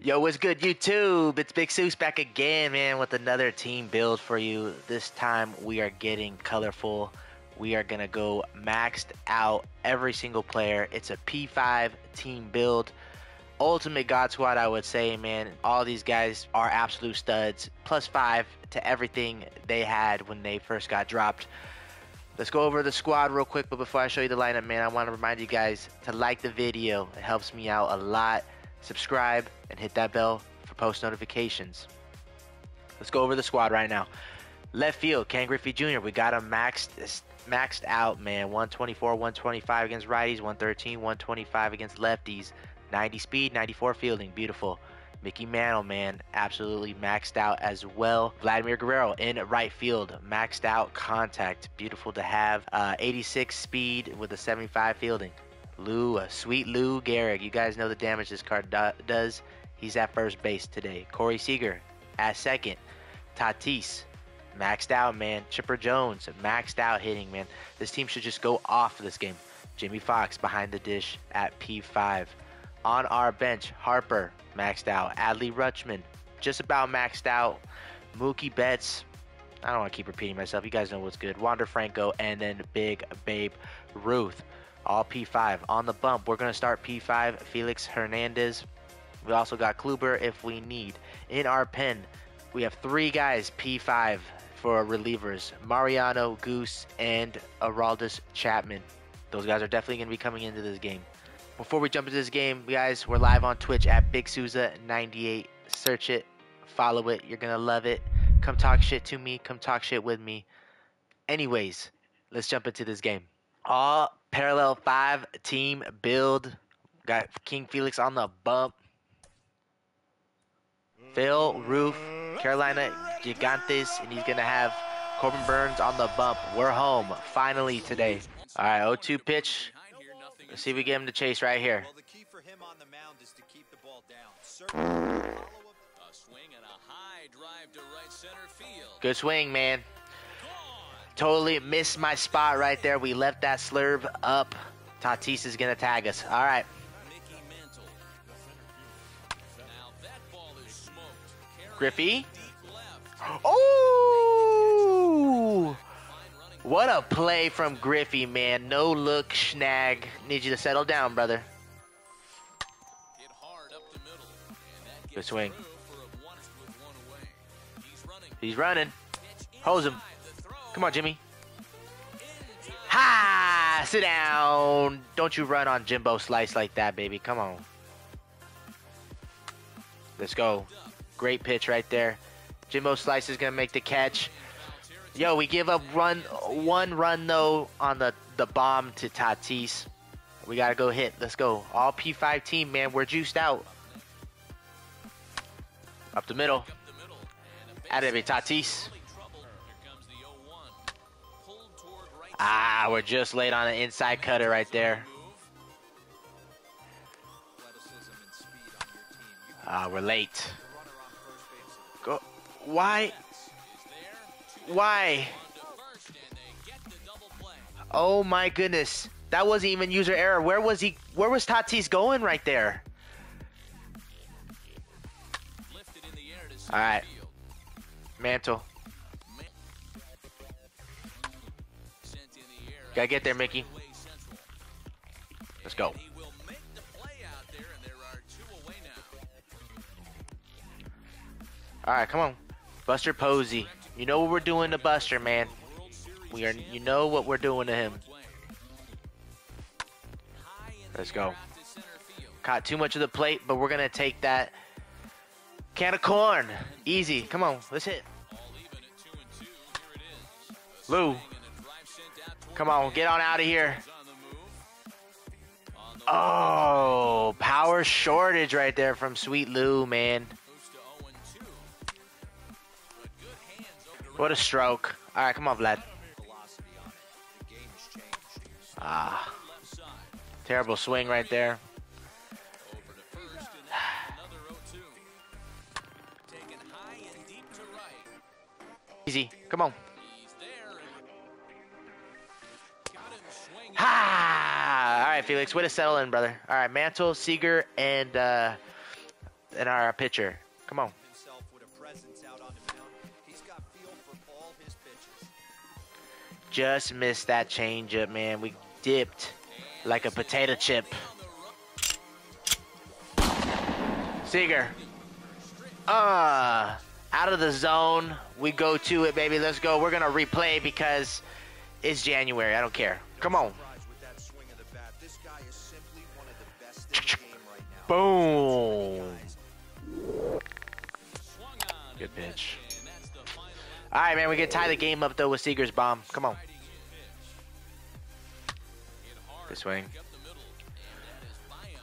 Yo, what's good, YouTube? It's Big Sousa back again, man, with another team build for you. This time we are getting colorful. We are going to go maxed out every single player. It's a P5 team build. Ultimate God Squad, I would say, man. All these guys are absolute studs. Plus five to everything they had when they first got dropped. Let's go over the squad real quick, but before I show you the lineup, man, I want to remind you guys to like the video. It helps me out a lot subscribe, and hit that bell for post notifications. Let's go over the squad right now. Left field, Ken Griffey Jr. We got him maxed maxed out, man. 124, 125 against righties, 113, 125 against lefties. 90 speed, 94 fielding. Beautiful. Mickey Mantle, man, absolutely maxed out as well. Vladimir Guerrero in right field, maxed out contact. Beautiful to have. Uh, 86 speed with a 75 fielding. Lou, uh, sweet Lou Gehrig. You guys know the damage this card do does. He's at first base today. Corey Seager at second. Tatis, maxed out, man. Chipper Jones, maxed out hitting, man. This team should just go off this game. Jimmie Foxx behind the dish at P5. On our bench, Harper, maxed out. Adley Rutschman, just about maxed out. Mookie Betts, I don't want to keep repeating myself. You guys know what's good. Wander Franco, and then Big Babe Ruth all P5. On the bump, we're going to start P5, Felix Hernandez. We also got Kluber if we need. In our pen, we have three guys P5 for relievers. Mariano, Goose, and Aroldis Chapman. Those guys are definitely going to be coming into this game. Before we jump into this game, guys, we're live on Twitch at Big Sousa98. Search it, follow it. You're going to love it. Come talk shit to me. Come talk shit with me. Anyways, let's jump into this game. All parallel five team build. Got King Felix on the bump. Phil Roof, Carolina Gigantes, and he's gonna have Corbin Burnes on the bump. We're home finally today. All right, 0-2 pitch. Let's see if we get him to chase right here. Good swing, man. Totally missed my spot right there. We left that slurve up. Tatis is going to tag us. All right. Griffey. Oh! What a play from Griffey, man. No look, snag. Need you to settle down, brother. Good swing. He's running. Hose him. Come on, Jimmy. Ha! Sit down. Don't you run on Jimbo Slice like that, baby. Come on. Let's go. Great pitch right there. Jimbo Slice is going to make the catch. Yo, we give up run one run, though, on the, the bomb to Tatis. We got to go hit. Let's go. All P5 team, man. We're juiced out. Up the middle. Out of it, Tatis. Ah, we're just late on an inside cutter right there. Ah, we're late. Go. Why? Why? Oh my goodness. That wasn't even user error. Where was he? Where was Tatis going right there? All right. Mantle. Gotta get there, Mickey. Let's go. Alright, come on. Buster Posey. You know what we're doing to Buster, man. We are you know what we're doing to him. Let's go. Caught too much of the plate, but we're gonna take that can of corn. Easy. Come on, let's hit. Lou. Come on, get on out of here. Oh, power shortage right there from Sweet Lou, man. What a stroke. All right, come on, Vlad. Ah, terrible swing right there. Easy. Come on. Ha! All right, Felix, way to settle in, brother. All right, Mantle, Seager, and uh, than our pitcher. Come on. Just missed that changeup, man. We dipped like a potato chip. Seager. Uh, out of the zone. We go to it, baby. Let's go. We're going to replay because it's January. I don't care. Come on. Boom. Good pitch. All right, man. We can tie the game up, though, with Seager's bomb. Come on. Good swing.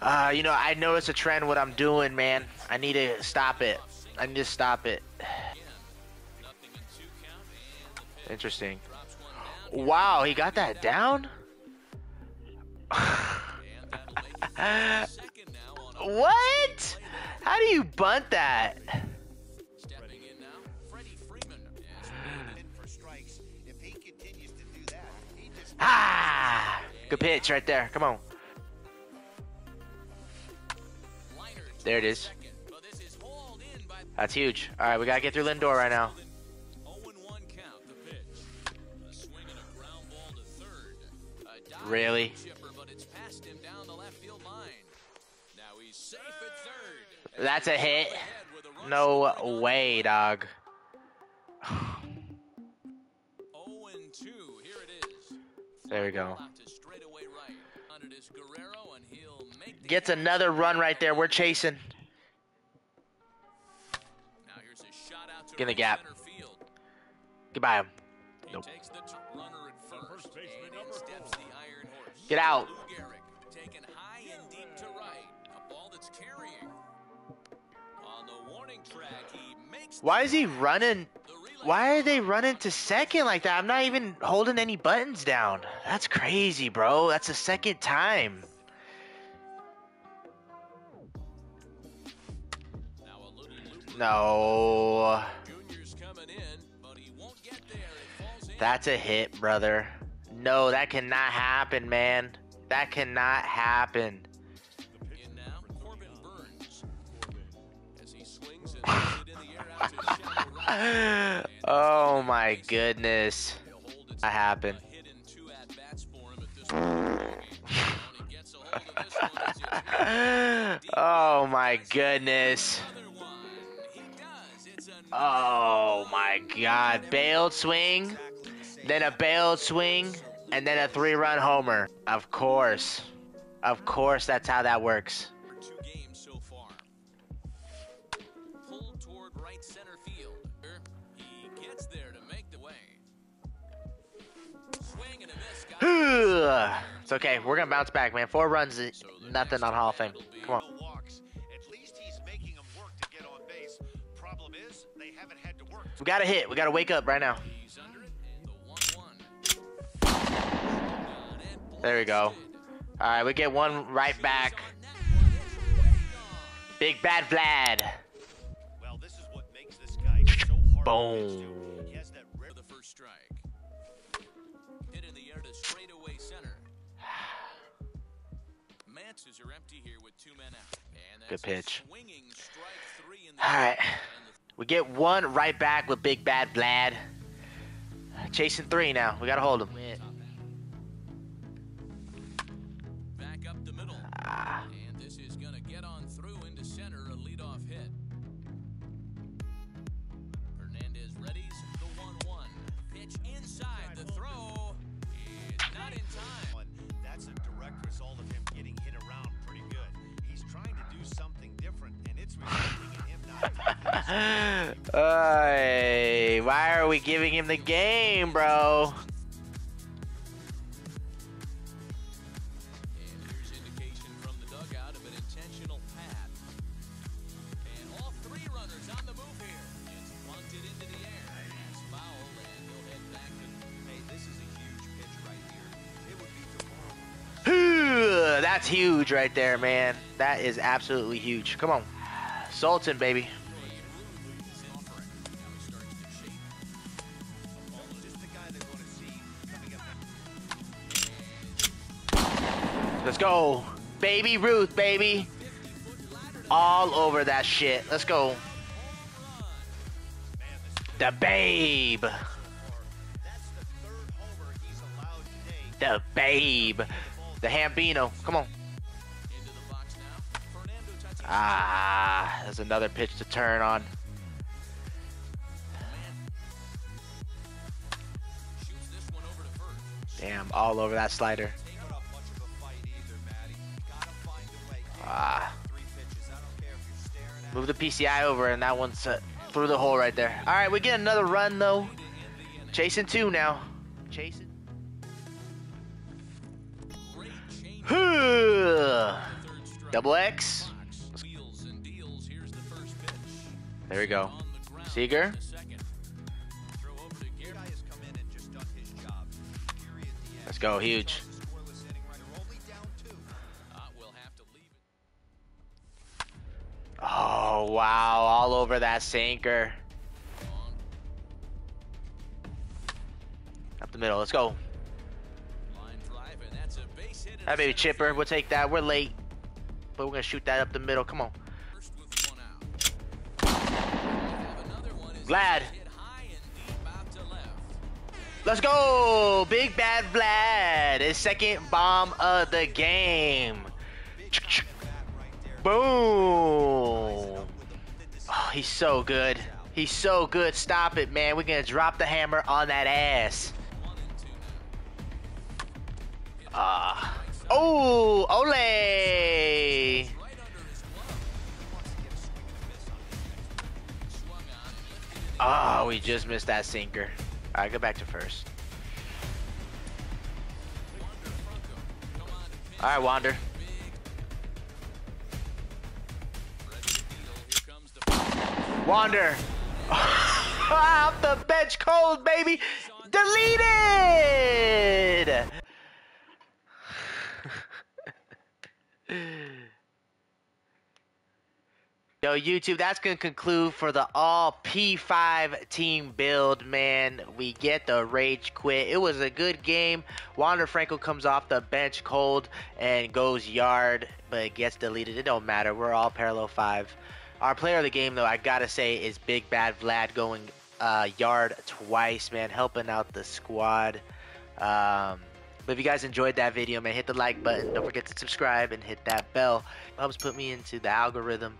Uh, you know, I noticed a trend what I'm doing, man. I need to stop it. I need to stop it. Interesting. Wow, he got that down? what? How do you bunt that? Ah! Good pitch right there. Come on. There it is. That's huge. All right, we gotta get through Lindor right now. 0-1 count, the pitch. A swing and There we go. Out to straightaway right. Under this Guerrero, and he'll make the Gets another run right there. We're chasing. Now here's a shot out to Get in the gap. Goodbye him. Nope. takes the t- runner at first, and in steps the iron horse. Get out. Lou Gehrig taken high and deep to right. A ball that's carrying. On the warning track, he makes the Why is he running? Why are they running to second like that? I'm not even holding any buttons down. That's crazy, bro. That's the second time. No. That's a hit, brother. No, that cannot happen, man. That cannot happen. of oh my goodness. as it's oh my goodness. Oh my god. Bailed swing, then a bailed swing, and then a three run homer. Of course. Of course, that's how that works. Gets there to make the way. Swing and a miss. Got it's okay. We're going to bounce back, man. Four runs is nothing on Hall of Fame. Come on. Walks. At least he's making them work to get on base. Problem is, they haven't had to work. We got to hit. We got to wake up right now. He's under it, and the 1-1. Done and There we go. All right, we get one right back. On that one, it's way gone. Big bad Vlad. Well, Good pitch. A swinging strike three in the All right. We get one right back with Big Bad Vlad. Chasing three now. We got to hold him. back up the middle. Ah. And this is going to get on through into center, a leadoff hit. Hey, why are we giving him the game, bro? And here's indication from the dugout of an intentional path. And all three runners on the move here. It's bunted into the air. That's foul, and he'll head back to Hey, this is a huge pitch right here. It would be. That's huge right there, man. That is absolutely huge. Come on. Sultan, baby. Let's go. Baby Ruth, baby. all over that shit. Let's go. The babe. The babe. The Hambino. Come on. Ah, there's another pitch to turn on. Damn, all over that slider. At Move the PCI over, and that one's uh, through the hole right there. All right, we get another run though. Chasing two now. Chasing. Double X. There we go. Seager. Let's go, first wow, all over that sinker. Up the middle. Let's go. That baby chipper. We'll take that. We're late, but we're gonna shoot that up the middle. Come on. Vlad. Let's go! Big Bad Vlad, his second bomb of the game. Boom! He's so good. He's so good. Stop it, man. We're gonna drop the hammer on that ass. Ah. oh, Ole! To Oh, we just missed that sinker. All right, go back to first. To. All right, Wander. Wander. Off the bench cold, baby. Deleted. Yo, YouTube, that's going to conclude for the all P5 team build, man. We get the rage quit. It was a good game. Wander Franco comes off the bench cold and goes yard, but gets deleted. It don't matter. We're all parallel 5. Our player of the game, though, I got to say, is Big Bad Vlad going uh, yard twice, man, helping out the squad. Um, but if you guys enjoyed that video, man, hit the like button. Don't forget to subscribe and hit that bell. It helps put me into the algorithm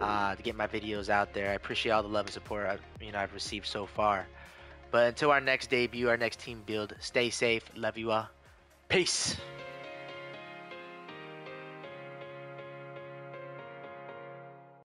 uh, to get my videos out there. I appreciate all the love and support I, you know I've received so far. But until our next debut, our next team build, stay safe. Love you all. Peace.